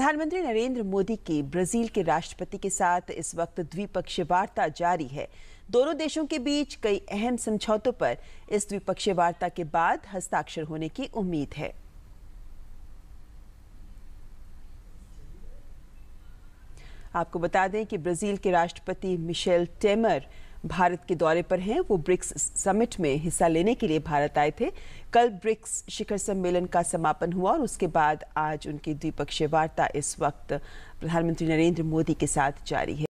प्रधानमंत्री नरेंद्र मोदी की ब्राज़ील के राष्ट्रपति के साथ इस वक्त द्विपक्षीय वार्ता जारी है। दोनों देशों के बीच कई अहम समझौतों पर इस द्विपक्षीय वार्ता के बाद हस्ताक्षर होने की उम्मीद है। आपको बता दें कि ब्राज़ील के राष्ट्रपति मिशेल टेमर भारत के दौरे पर हैं। वो ब्रिक्स समिट में हिस्सा लेने के लिए भारत आए थे। कल ब्रिक्स शिखर सम्मेलन का समापन हुआ और उसके बाद आज उनकी द्विपक्षीय वार्ता इस वक्त प्रधानमंत्री नरेंद्र मोदी के साथ जारी है।